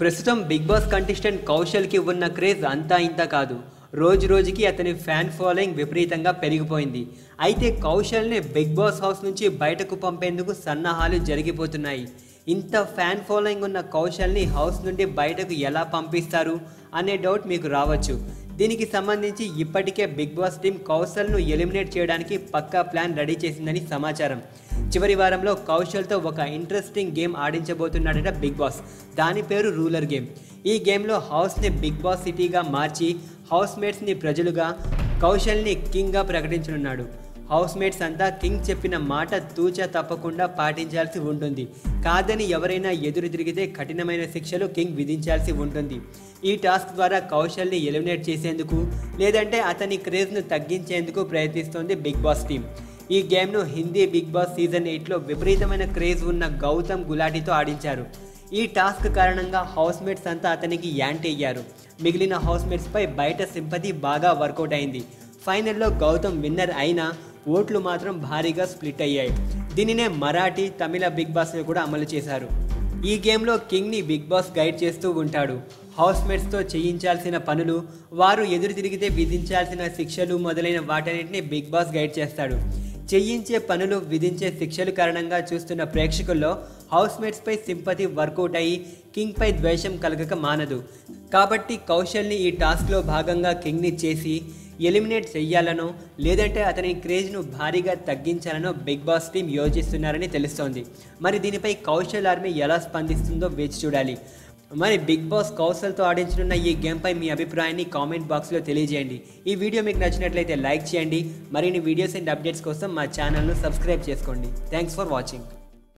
ప్రస్తుతం big boss contestant కౌశల్కి ఉన్న craze అంతా ఇంత కాదు. రోజు రోజుకి అతని ఫ్యాన్ ఫాలోయింగ్ విపరీతంగా పెరిగిపోయింది. అయితే కౌశల్ని బిగ్ బాస్ హౌస్ నుంచి బయటకు పంపేందుకు సన్నాహాలు జరిగిపోతున్నాయి. ఇంత ఫ్యాన్ ఫాలోయింగ్ ఉన్న కౌశల్ని హౌస్ నుండి బయటకు ఎలా పంపిస్తారు అనే డౌట్ మీకు రావచ్చు. దీనికి సంబంధించి ఇప్పటికే బిగ్ బాస్ టీం కౌశల్ను ఎలిమినేట్ చేయడానికి పక్కా ప్లాన్ రెడీ చేసిందని సమాచారం. చివరి వారంలో కౌశల్తో ఒక ఇంట్రెస్టింగ్ గేమ్ ఆడించబోతున్నాడట బిగ్ బాస్. దాని పేరు రూలర్ గేమ్. ఈ గేమ్లో హౌస్ని బిగ్ బాస్ సిటీగా మార్చి హౌస్మేట్స్ని ప్రజలుగా కౌశల్ని కింగ్గా ప్రకటించనున్నాడు. హౌస్మేట్స్ అంతా కింగ్ చెప్పిన మాట తూచా తప్పకుండా పాటించాల్సి ఉంటుంది. కాదని ఎవరైనా ఎదురు తిరిగితే కఠినమైన శిక్షలు కింగ్ విధించాల్సి ఉంటుంది. ఈ టాస్క్ ద్వారా కౌశల్ని ఎలిమినేట్ చేసేందుకు లేదంటే అతని క్రేజ్ను తగ్గించేందుకు ప్రయత్నిస్తోంది బిగ్ బాస్ టీం. ఈ గేమ్ను హిందీ బిగ్ బాస్ సీజన్ ఎయిట్లో విపరీతమైన క్రేజ్ ఉన్న గౌతమ్ గులాటితో ఆడించారు. ఈ టాస్క్ కారణంగా హౌస్మేట్స్ అంతా అతనికి యాంటీ అయ్యారు. మిగిలిన హౌస్మేట్స్పై బయట సింపతి బాగా వర్కౌట్ అయింది. ఫైనల్లో గౌతమ్ విన్నర్ అయినా ఓట్లు మాత్రం భారీగా స్ప్లిట్ అయ్యాయి. దీనినే మరాఠీ తమిళ బిగ్ బాస్ని కూడా అమలు చేశారు. ఈ గేమ్లో కింగ్ని బిగ్ బాస్ గైడ్ చేస్తూ ఉంటాడు. హౌస్మేట్స్తో చేయించాల్సిన పనులు వారు ఎదురు తిరిగితే విధించాల్సిన శిక్షలు మొదలైన వాటన్నిటిని బిగ్ బాస్ గైడ్ చేస్తాడు. చేయించే పనులు విధించే శిక్షలు కారణంగా చూస్తున్న ప్రేక్షకుల్లో హౌస్మేట్స్పై సింపతి వర్కౌట్ అయ్యి కింగ్పై ద్వేషం కలగక మానదు. కాబట్టి కౌశల్ని ఈ టాస్క్లో భాగంగా కింగ్ని చేసి ఎలిమినేట్ చెయ్యాలనో లేదంటే అతని క్రేజ్ను భారీగా తగ్గించాలనో బిగ్ బాస్ టీం యోచిస్తున్నారని తెలుస్తోంది. మరి దీనిపై కౌశల్ ఆర్మీ ఎలా స్పందిస్తుందో వేచి చూడాలి. మరి బిగ్ బాస్ కౌశల్తో ఆడించనున్న ఈ గేమ్పై మీ అభిప్రాయాన్ని కామెంట్ బాక్స్లో తెలియజేయండి. ఈ వీడియో మీకు నచ్చినట్లయితే లైక్ చేయండి. మరిన్ని వీడియోస్ అండ్ అప్డేట్స్ కోసం మా ఛానల్ను సబ్స్క్రైబ్ చేసుకోండి. Thanks for watching.